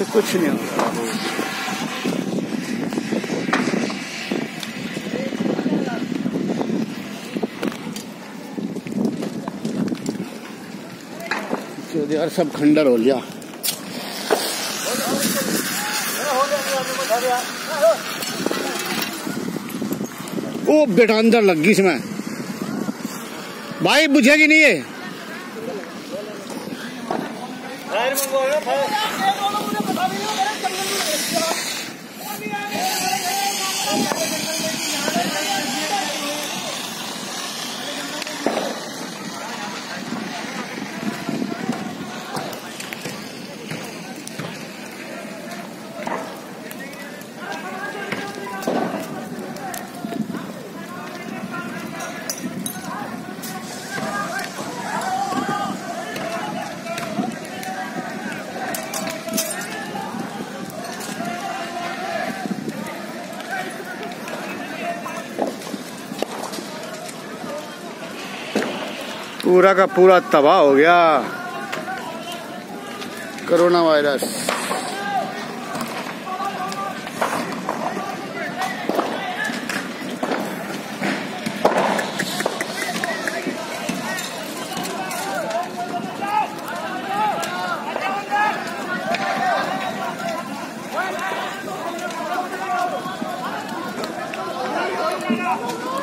तो कुछ नहीं होता यार सब खंडर हो लिया। ओ बेटा अंदर लग गई इसमें। भाई बुझेगी नहीं है पूरा का पूरा तबाह हो गया। Corona virus. Oh,